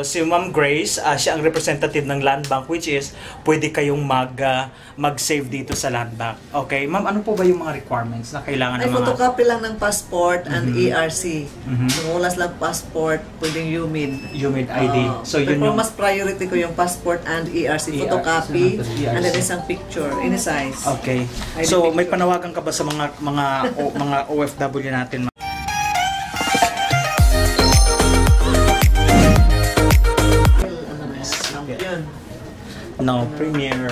So, si Ma'am Grace, ah, siya ang representative ng Land Bank which is pwede kayong mag ah, mag-save dito sa Land Bank. Okay? Ma'am, ano po ba yung mga requirements na kailangan Ay, ng mga photocopy lang ng passport and Mhm. ERC. Mhm. Kung wala silang passport, pwedeng UMID. UMID ID? Oo. so, yun yung... mas priority ko yung passport and ERC. ERC, Photocopy, ERC. and then isang picture, any size. Okay. ID So, may picture. panawagan ka ba sa mga mga o, mga OFW natin? Champion. No, Premier.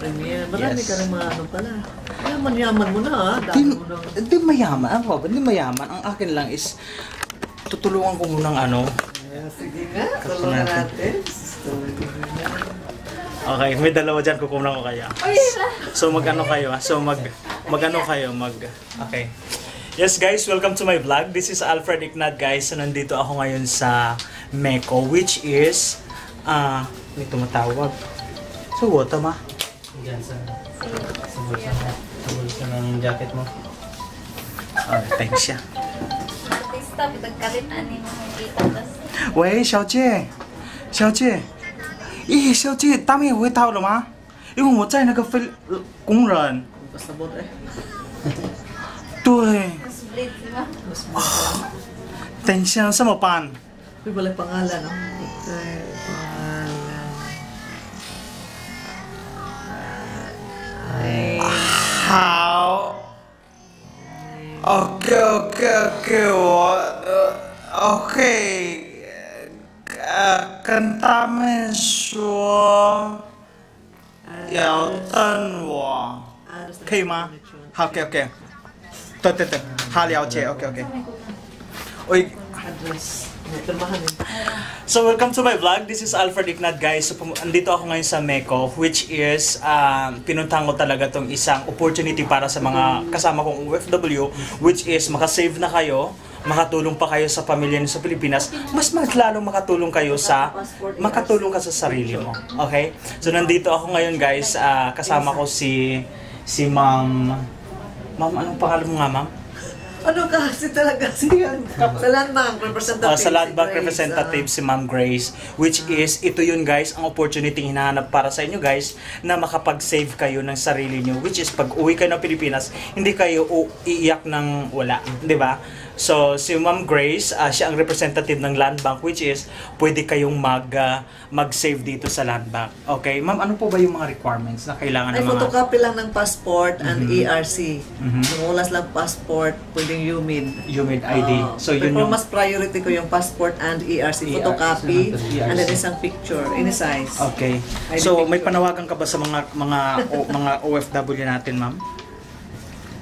Premier. Marami Yes. ka rin mga ano pala. Yaman-yaman mo na ha. Di, Dami mo na. di mayaman. Ako ba? Di mayaman. Ang akin lang is tutulungan ko munang ano. Sige nga, tulungan natin. Okay, may dalawa dyan. Kukunan ko kaya. So mag-ano kayo ah? So mag mag-ano kayo mag Okay. Yes guys, welcome to my vlog. This is Alfred Ignat guys. So nandito ako ngayon sa Meco which is ah may tumatawag. So what ma? Diyan sa, sa bulsa, sa bulsa ng jacket mo. Oh, thanks siya. stop, nagkalit ani mo kita tas. 喂，小姐，小姐，咦，小姐，大妹回到了吗？因为我在那个飞呃工人。 Basta bot eh. 对， Mas blade mo. Mas bot. 等一下怎么办？ Uy, wala pangalan. Oh. Okay, pangalan. 好。OK OK OK，我呃 OK，呃跟他们说要等我，可以吗？好，OK OK，对对对，他了解，OK OK。喂。Eh. So welcome to my vlog. This is Alfred Ignat guys. So andito ako ngayon sa Meco which is um, pinuntahan ko talaga tong isang opportunity para sa mga kasama kong OFW which is makasave na kayo, makatulong pa kayo sa pamilya niyo sa Pilipinas, mas mas lalong makatulong kayo sa makatulong ka sa sarili mo. Okay? So nandito ako ngayon guys, ah, kasama ko si si Ma'am Ma'am, anong pangalan mo nga, Ma'am? Ano kasi talaga siya? Sa Land Bank representative. Uh, sa Land si Grace, representative ah. si Ma'am Grace which is ito yun guys ang opportunity hinahanap para sa inyo guys na makapag-save kayo ng sarili nyo which is pag uwi kayo ng Pilipinas hindi kayo iiyak ng wala di ba so si Ma'am Grace ah, siya ang representative ng Land Bank which is pwede kayong mag ah, mag-save dito sa Land Bank okay ma'am ano po ba yung mga requirements na kailangan Ay, ng mga photocopy lang ng passport and Mhm. ERC. Mhm. Kung wala silang passport, pwedeng UMID. UMID ID Oo. so yun yung mas priority ko yung passport and ERC. ERC. Photocopy, ERC. and then isang picture, any size. Okay. ID So may picture. panawagan ka ba sa mga mga o, mga OFW natin, ma'am?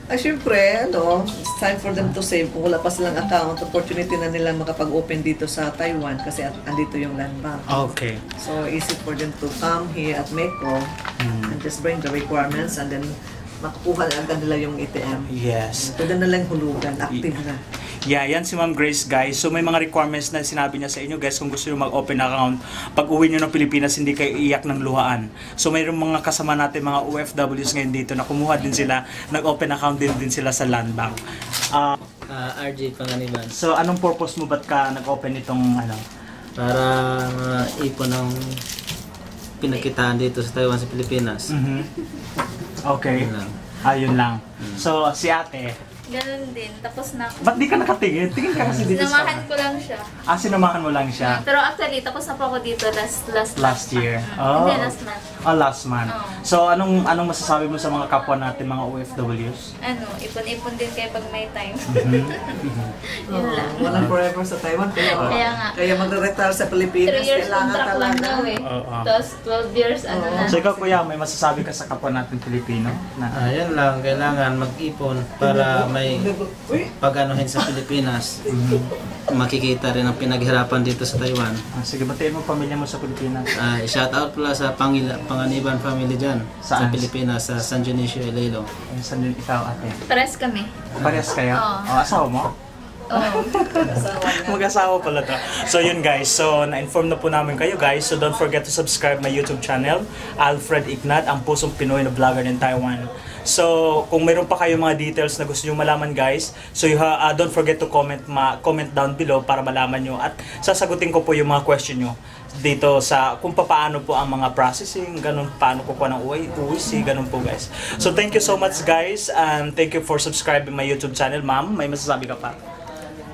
Ay, syempre, ano, it's time for them to save. Kung wala pa silang account, opportunity na nila makapag-open dito sa Taiwan kasi at- andito yung land bank. Okay. So, easy for them to come here at MECO Mm. and just bring the requirements and then makukuha na agad nila yung ATM. Yes. Pwede na lang hulugan, active na. Yeah, yan si Ma'am Grace, guys. So may mga requirements na sinabi niya sa inyo, guys, kung gusto niyo mag-open account. Pag uwi niyo ng Pilipinas, hindi kayo iiyak ng luhaan. So mayroong mga kasama natin, mga OFWs ngayon dito na kumuha din sila, nag-open account din din sila sa Land Bank. Ah, Ah, RJ Panganiban. so anong purpose mo ba't ka nag-open itong ano? Para maipon ng pinagkitaan dito sa Taiwan sa Pilipinas. Mhm. Okay. Yun lang. Ayun lang. So si ate, Ganun din. Tapos na ako. ba't di ka nakatingin? Tingin ka kasi dito sa Sinamahan ko lang siya. Ah, sinamahan mo lang siya. Pero actually, tapos na po ako dito last last Last year. month. Oh. Hindi, last month. Oh, last month. Oo. So, anong anong masasabi mo sa mga kapwa natin, mga OFWs? Ano, ipon-ipon din kayo pag may time. Mhm. Yun Oo, lang. Walang forever sa Taiwan. Kaya, Kaya nga. kaya magre-retire sa 3 Pilipinas, years kailangan contract lang talaga. daw eh. Oo. Tapos 12 years ano Oo. na. So, ikaw kuya, may masasabi ka sa kapwa natin Pilipino? Na, Ah, yan lang, kailangan mag-ipon para may pag-anuhin sa Pilipinas. Makikita rin ang pinaghirapan dito sa Taiwan. ah, sige, batiin mo pamilya mo sa Pilipinas. Ah, shout out pala sa Pangila, Panganiban family dyan sa Saan? Pilipinas, sa San Dionisio, Iloilo. Ay, Saan din ikaw, ate? Pares kami. Parehas kayo? Oo. Oh, asawa mo? Oo. Mag-asawa pala to. So yun guys, so na-inform na po namin kayo guys. So don't forget to subscribe my YouTube channel, Alfred Ignat, ang pusong Pinoy na vlogger ng Taiwan. So kung mayroon pa kayong mga details na gusto nyo malaman guys, so you ha, uh, don't forget to comment ma comment down below para malaman nyo at sasagutin ko po yung mga question nyo dito sa kung paano po ang mga processing, ganun paano kukuha ng UI, UIC, ganun po guys. So thank you so much guys and thank you for subscribing my YouTube channel. Ma'am, may masasabi ka pa?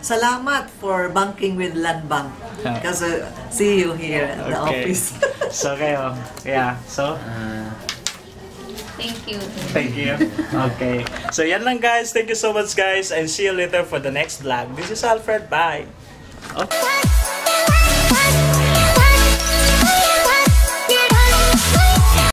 Salamat for banking with Land Bank. Kasi see you here at the Okay. office. so kayo, yeah. So, Ah, Thank you. thank you. Okay. So yan lang guys. Thank you so much guys and see you later for the next vlog. This is Alfred. Bye. Okay.